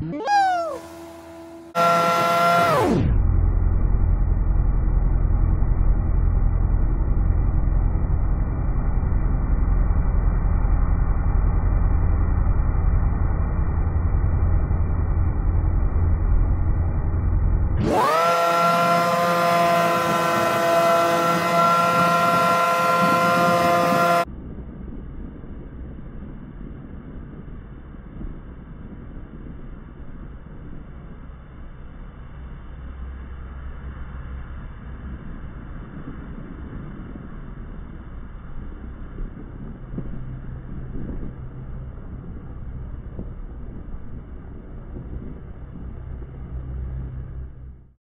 Bye.